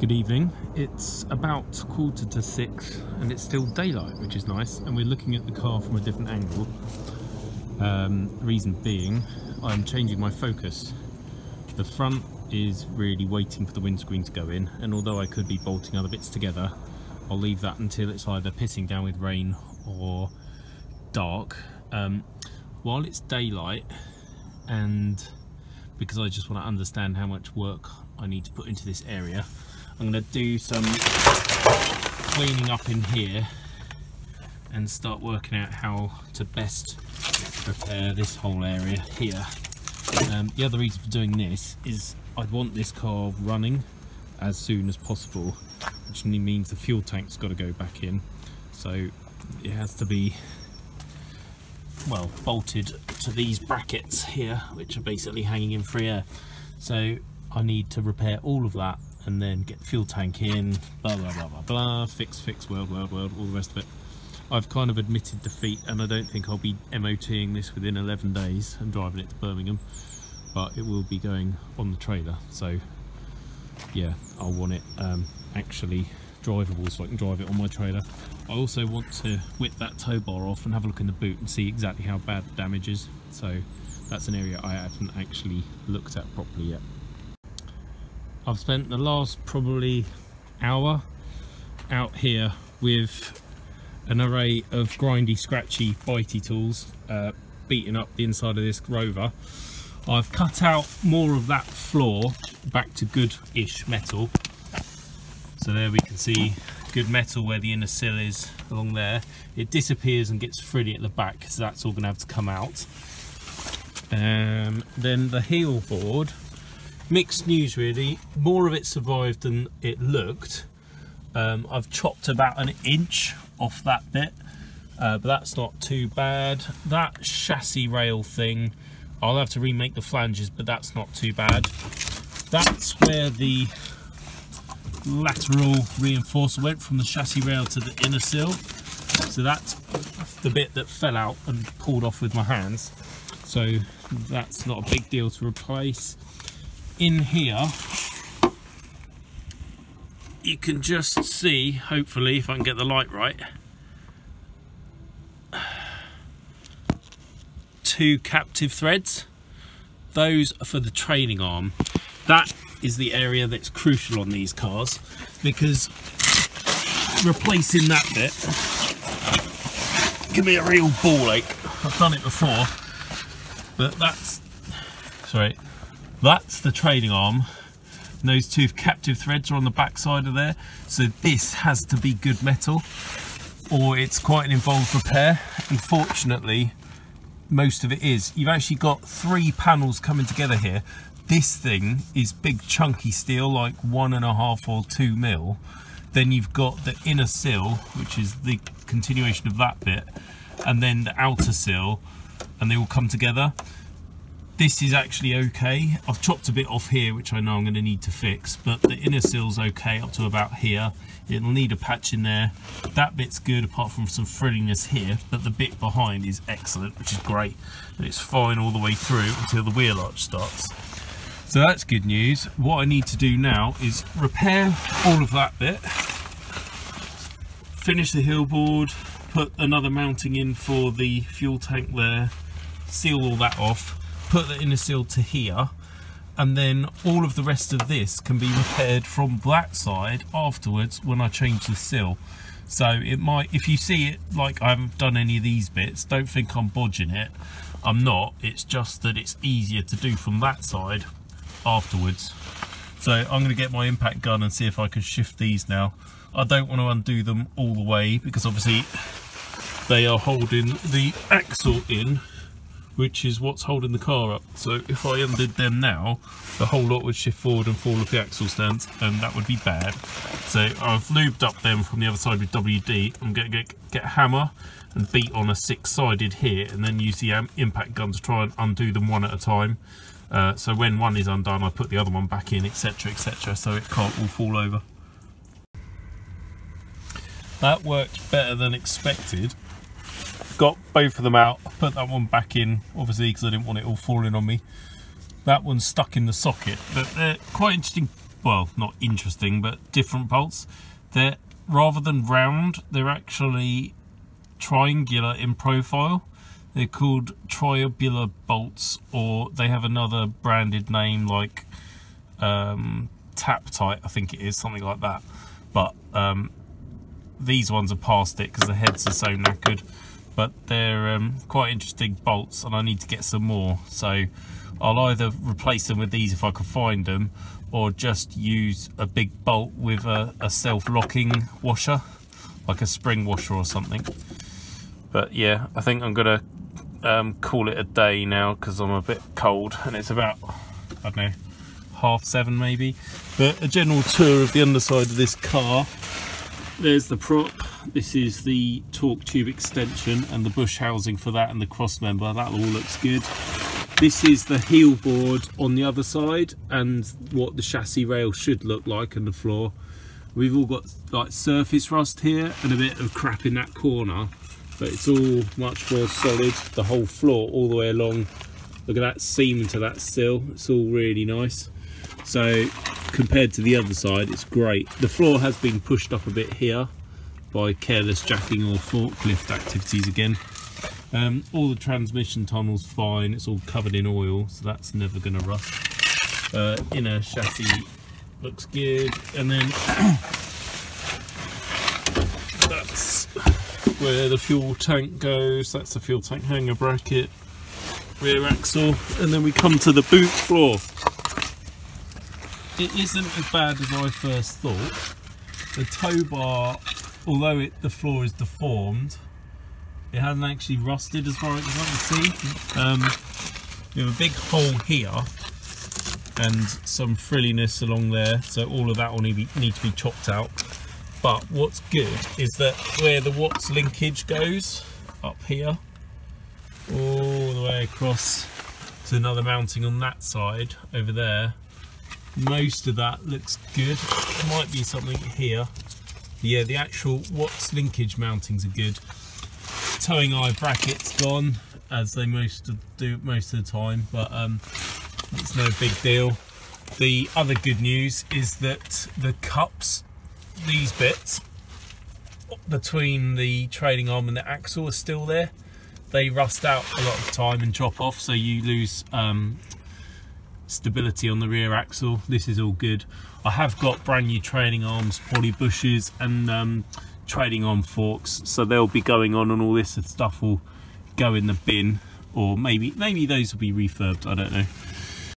Good evening. It's about quarter to six and it's still daylight, which is nice. And we're looking at the car from a different angle. Um, reason being, I'm changing my focus. The front is really waiting for the windscreen to go in. And although I could be bolting other bits together, I'll leave that until it's either pissing down with rain or dark. Um, while it's daylight and because I just want to understand how much work I need to put into this area I'm going to do some cleaning up in here and start working out how to best prepare this whole area here. Um, the other reason for doing this is I'd want this car running as soon as possible which means the fuel tank's got to go back in so it has to be well bolted to these brackets here which are basically hanging in free air so I need to repair all of that and then get the fuel tank in, blah, blah, blah, blah, blah, fix, fix, world, world, world, all the rest of it. I've kind of admitted defeat and I don't think I'll be MOTing this within 11 days and driving it to Birmingham, but it will be going on the trailer. So yeah, I'll want it um, actually drivable so I can drive it on my trailer. I also want to whip that tow bar off and have a look in the boot and see exactly how bad the damage is. So that's an area I haven't actually looked at properly yet. I've spent the last probably hour out here with an array of grindy, scratchy, bitey tools uh, beating up the inside of this Rover. I've cut out more of that floor back to good-ish metal. So there we can see good metal where the inner sill is along there. It disappears and gets frilly at the back, so that's all going to have to come out. Um, then the heel board mixed news really. More of it survived than it looked. Um, I've chopped about an inch off that bit uh, but that's not too bad. That chassis rail thing I'll have to remake the flanges but that's not too bad. That's where the lateral reinforcer went from the chassis rail to the inner sill. So that's the bit that fell out and pulled off with my hands. So that's not a big deal to replace in here you can just see hopefully if I can get the light right two captive threads. Those are for the trailing arm. That is the area that's crucial on these cars because replacing that bit can be a real ball ache. I've done it before but that's sorry that's the trailing arm. And those two captive threads are on the back side of there. So this has to be good metal or it's quite an involved repair. Unfortunately, most of it is. You've actually got three panels coming together here. This thing is big chunky steel, like one and a half or two mil. Then you've got the inner sill, which is the continuation of that bit, and then the outer sill, and they all come together. This is actually okay. I've chopped a bit off here, which I know I'm going to need to fix, but the inner sill's okay up to about here. It'll need a patch in there. That bit's good apart from some frilliness here, but the bit behind is excellent, which is great. And it's fine all the way through until the wheel arch starts. So that's good news. What I need to do now is repair all of that bit, finish the heel board, put another mounting in for the fuel tank there, seal all that off, put the inner sill to here and then all of the rest of this can be repaired from that side afterwards when I change the seal. so it might if you see it like I haven't done any of these bits don't think I'm bodging it. I'm not it's just that it's easier to do from that side afterwards. So I'm going to get my impact gun and see if I can shift these now. I don't want to undo them all the way because obviously they are holding the axle in which is what's holding the car up. So if I undid them now, the whole lot would shift forward and fall off the axle stands, and that would be bad. So I've lubed up them from the other side with WD. I'm going to get, a hammer and beat on a six-sided here, and then use the impact gun to try and undo them one at a time. Uh, so when one is undone, I put the other one back in, etc, etc, so it can't all fall over. That worked better than expected got both of them out. I put that one back in, obviously, because I didn't want it all falling on me. That one's stuck in the socket, but they're quite interesting well, not interesting, but different bolts. They're rather than round, they're actually triangular in profile. They're called triangular bolts, or they have another branded name like um, Taptite, I think it is, something like that. But um, these ones are past it because the heads are so knackered. But they're um, quite interesting bolts, and I need to get some more. So I'll either replace them with these if I can find them, or just use a big bolt with a, a self-locking washer, like a spring washer or something. But yeah, I think I'm gonna um, call it a day now because I'm a bit cold and it's about, I don't know, half seven maybe. But a general tour of the underside of this car. There's the prop. This is the torque tube extension and the bush housing for that and the cross member. That all looks good. This is the heel board on the other side and what the chassis rail should look like and the floor. We've all got like surface rust here and a bit of crap in that corner, but it's all much more solid. The whole floor all the way along. Look at that seam to that sill. It's all really nice. So compared to the other side, it's great. The floor has been pushed up a bit here by careless jacking or forklift activities again. Um, all the transmission tunnel's fine, it's all covered in oil, so that's never going to rust. Uh, inner chassis looks good, and then that's where the fuel tank goes, that's the fuel tank hanger bracket, rear axle, and then we come to the boot floor. It isn't as bad as I first thought. The tow bar, although it, the floor is deformed, it hasn't actually rusted as far as I can see. Um, we have a big hole here and some frilliness along there, so all of that will need, need to be chopped out. But what's good is that where the Watts linkage goes, up here, all the way across to another mounting on that side, over there, most of that looks good. Might be something here. Yeah, the actual Watts linkage mountings are good. Towing eye brackets gone as they most do most of the time but um, it's no big deal. The other good news is that the cups these bits between the trailing arm and the axle are still there. They rust out a lot of time and drop off so you lose um, stability on the rear axle. This is all good. I have got brand new trailing arms poly bushes and um, trading on forks. So they'll be going on and all this stuff will go in the bin or maybe maybe those will be refurbed I don't know